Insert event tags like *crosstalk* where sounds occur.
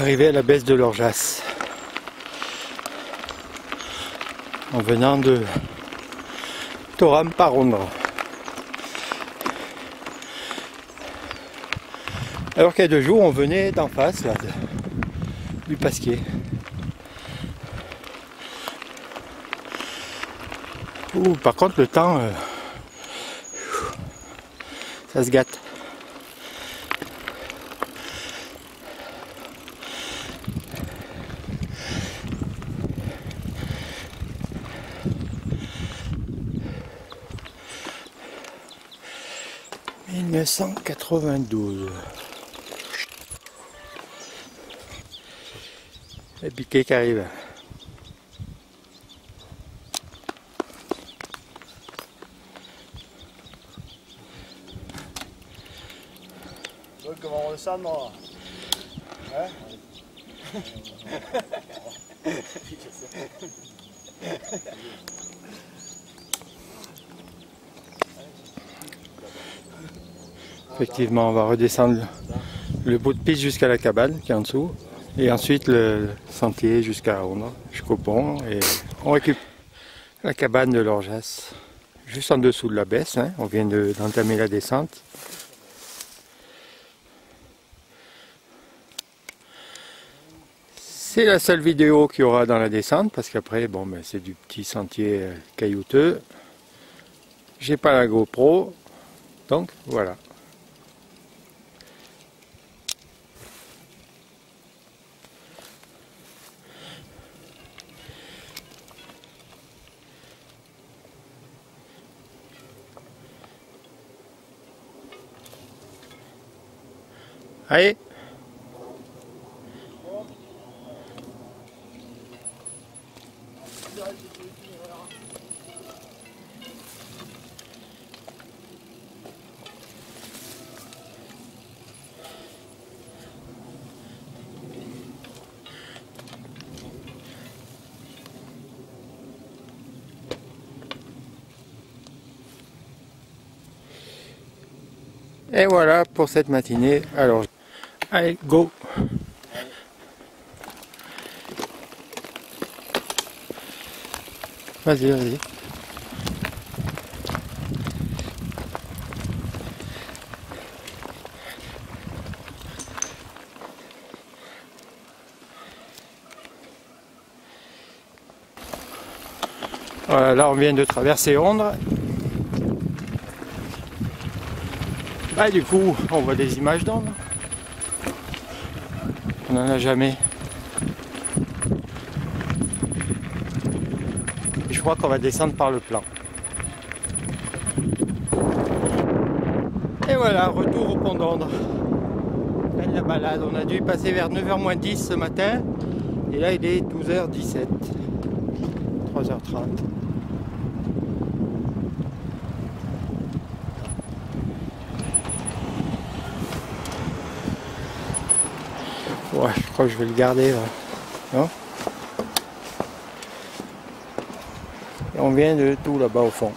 Arrivé à la baisse de l'Orjas. En venant de Toram Parondre. Alors qu'il y a deux jours, on venait d'en face du Pasquier. Par contre, le temps, euh, ça se gâte. « 1992. Le piqué qui arrive. Donc comment on descend moi Hein *laughs* Effectivement, on va redescendre le bout de piste jusqu'à la cabane qui est en dessous. Et ensuite le sentier jusqu'à jusqu'au pont. Et on récupère la cabane de l'Orjas. Juste en dessous de la baisse. hein. On vient de- d'entamer la descente. C'est la seule vidéo qu'il y aura dans la descente parce qu'après, bon, ben, c'est du petit sentier euh, caillouteux. J'ai pas la GoPro, donc voilà. Allez Et voilà pour cette matinée. Alors, allez, go Vas-y, vas-y. Voilà, là on vient de traverser Ondre. Bah du coup, on voit des images d'Ondre. On n'en a jamais. Je crois qu'on va descendre par le plan. Et voilà, retour au pont d'Ondre. De la balade, on a dû passer vers 9h 10 ce matin. Et là il est 12h17. 3h30. Ouais, je crois que je vais le garder là. Non Et on vient de tout là-bas au fond.